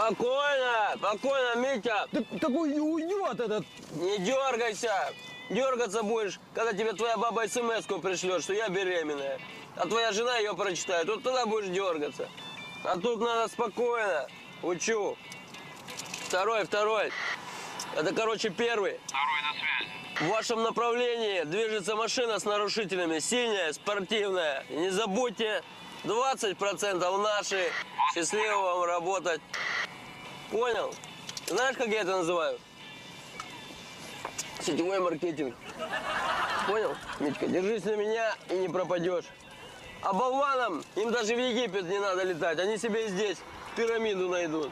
Спокойно, спокойно, Митя. Так, так уй- уйдет этот. Не дергайся. Дергаться будешь, когда тебе твоя баба смс пришлет, что я беременная. А твоя жена ее прочитает. Вот тогда будешь дергаться. А тут надо спокойно. Учу. Второй, второй. Это, короче, первый. Второй на связи. В вашем направлении движется машина с нарушителями. Синяя, спортивная. И не забудьте, 20% наши. Счастливо вам работать. Понял? Знаешь, как я это называю? Сетевой маркетинг. Понял? Митька, держись на меня и не пропадешь. А болванам им даже в Египет не надо летать. Они себе здесь пирамиду найдут.